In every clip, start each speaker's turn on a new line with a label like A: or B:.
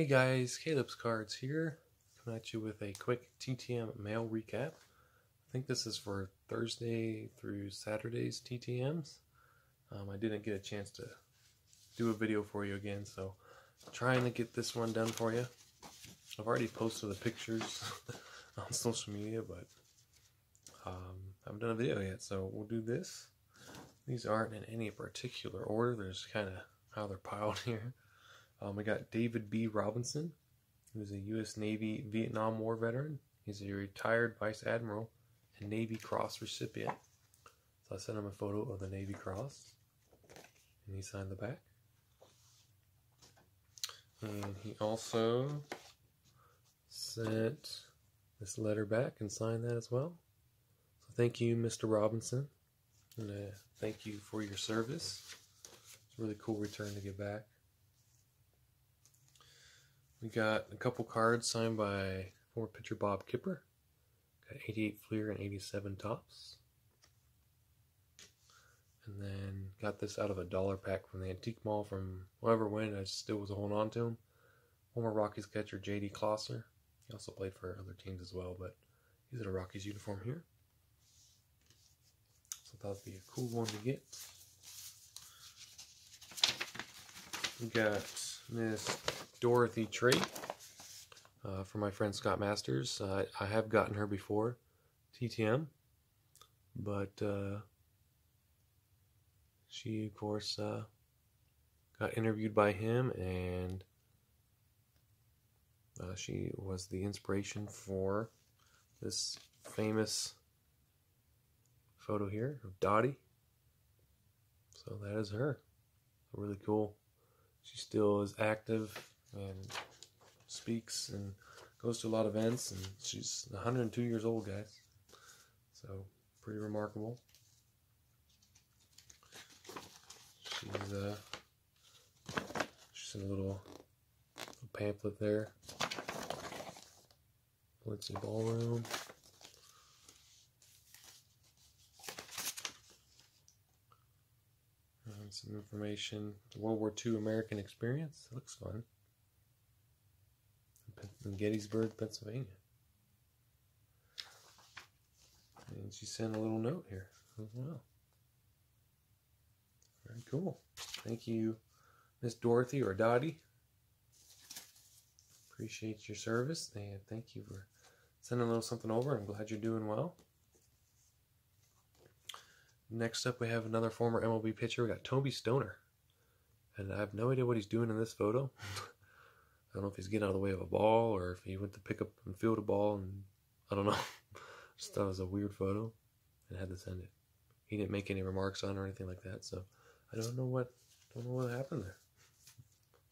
A: Hey guys, Caleb's Cards here, coming at you with a quick TTM mail recap. I think this is for Thursday through Saturday's TTMs. Um, I didn't get a chance to do a video for you again, so trying to get this one done for you. I've already posted the pictures on social media, but um, I haven't done a video yet, so we'll do this. These aren't in any particular order, they're just kind of how they're piled here. Um, we got David B. Robinson, who's a U.S. Navy Vietnam War veteran. He's a retired Vice Admiral and Navy Cross recipient. So I sent him a photo of the Navy Cross, and he signed the back. And he also sent this letter back and signed that as well. So thank you, Mr. Robinson, and uh, thank you for your service. It's a really cool return to get back. We got a couple cards signed by former pitcher Bob Kipper. Got 88 Fleer and 87 Topps. And then got this out of a dollar pack from the antique mall from whoever went. I still was holding on to him. Former Rockies catcher J.D. Closser. He also played for other teams as well, but he's in a Rockies uniform here. So thought it'd be a cool one to get. We got Miss Dorothy tree uh, my friend Scott Masters. Uh, I have gotten her before, TTM, but uh, she, of course, uh, got interviewed by him, and uh, she was the inspiration for this famous photo here of Dottie. So that is her. Really cool. She still is active and speaks and goes to a lot of events and she's 102 years old guys. So pretty remarkable. She's uh she's in a little, little pamphlet there. Lindsay Ballroom and some information World War II American experience it looks fun in Gettysburg, Pennsylvania. And she sent a little note here as well. Very cool. Thank you, Miss Dorothy or Dottie. Appreciate your service and thank you for sending a little something over. I'm glad you're doing well. Next up, we have another former MLB pitcher. We got Tobi Stoner. And I have no idea what he's doing in this photo. I don't know if he's getting out of the way of a ball or if he went to pick up and field a ball and I don't know. Just thought it was a weird photo and had to send it. He didn't make any remarks on or anything like that, so I don't know what don't know what happened there.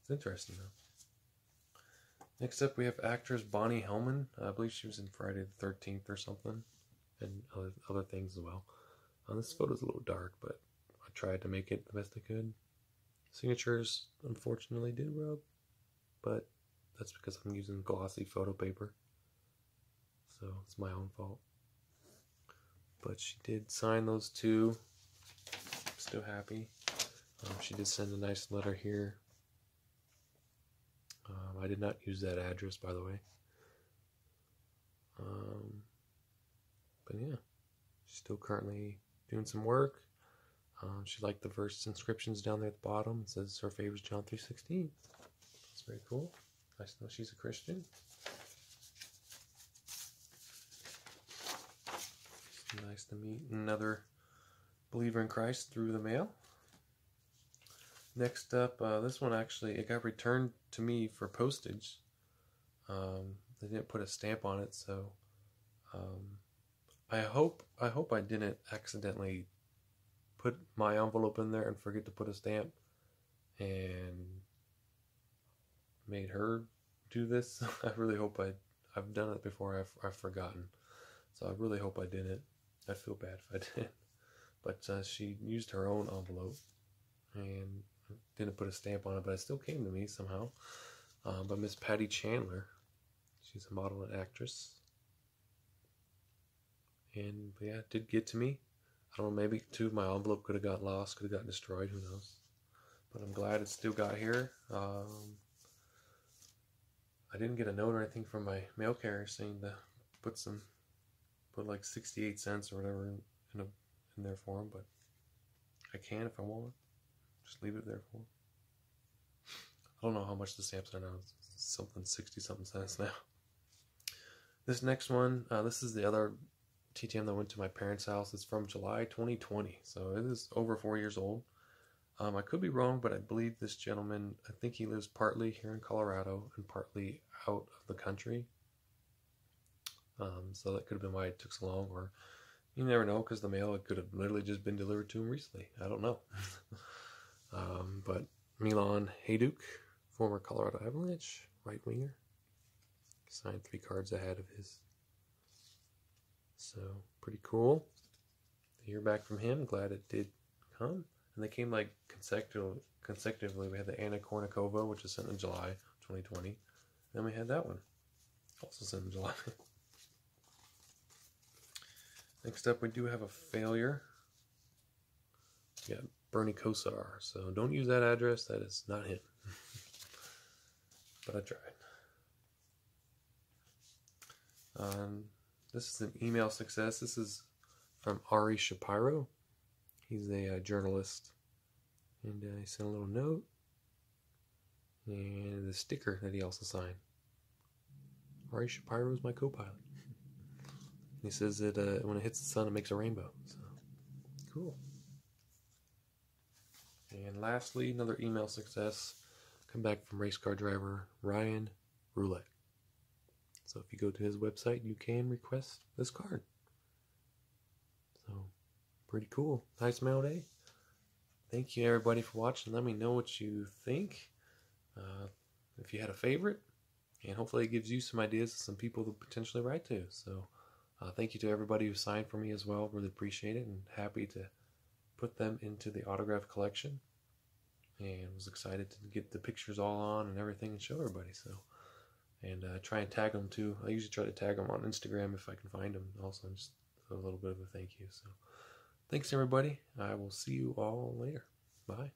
A: It's interesting though. Next up we have actress Bonnie Hellman. I believe she was in Friday the thirteenth or something. And other other things as well. Uh, this photo's a little dark, but I tried to make it the best I could. Signatures unfortunately did rub but that's because I'm using glossy photo paper. So it's my own fault. But she did sign those two. Still happy. Um, she did send a nice letter here. Um, I did not use that address, by the way. Um, but yeah, she's still currently doing some work. Um, she liked the verse inscriptions down there at the bottom. It says her favorite is John 3.16. That's very cool. Nice to know she's a Christian. It's nice to meet another believer in Christ through the mail. Next up, uh, this one actually it got returned to me for postage. Um, they didn't put a stamp on it, so um, I hope I hope I didn't accidentally put my envelope in there and forget to put a stamp and made her do this. I really hope I I've done it before. I've I've forgotten, so I really hope I didn't. I feel bad if I did, but uh, she used her own envelope and didn't put a stamp on it, but it still came to me somehow. Um, by Miss Patty Chandler. She's a model and actress. And yeah, it did get to me. I don't know, maybe too my envelope could have got lost, could have got destroyed, who knows. But I'm glad it still got here. Um, I didn't get a note or anything from my mail carrier saying to put some, put like 68 cents or whatever in, in, a, in there for him, but I can if I want. Just leave it there for him. I don't know how much the stamps are now. It's something 60 something cents now. This next one, uh, this is the other TTM that went to my parents' house. It's from July 2020, so it is over four years old. Um, I could be wrong, but I believe this gentleman, I think he lives partly here in Colorado and partly out of the country. Um, so that could have been why it took so long, or you never know because the mail it could have literally just been delivered to him recently. I don't know. um, but Milan Hejduk, former Colorado Avalanche right winger, signed three cards ahead of his. So pretty cool to hear back from him. Glad it did come and they came like consecutively. Consecutively, we had the Anna Kournikova, which was sent in July 2020. Then we had that one, also sent in July. Next up, we do have a failure. Got Bernie Kosar, so don't use that address. That is not him. but I tried. Um, this is an email success. This is from Ari Shapiro. He's a uh, journalist. And uh, he sent a little note. And the sticker that he also signed. Ari Shapiro is my co pilot. He says that uh, when it hits the sun, it makes a rainbow. So, cool. And lastly, another email success. Come back from race car driver Ryan Roulette. So if you go to his website, you can request this card. So pretty cool. Nice mail day. Thank you everybody for watching. Let me know what you think. Uh, if you had a favorite, and hopefully it gives you some ideas of some people to potentially write to. So uh, thank you to everybody who signed for me as well. Really appreciate it and happy to put them into the autograph collection. And was excited to get the pictures all on and everything and show everybody. So and uh, try and tag them too. I usually try to tag them on Instagram if I can find them. Also, just a little bit of a thank you. So. Thanks, everybody. I will see you all later. Bye.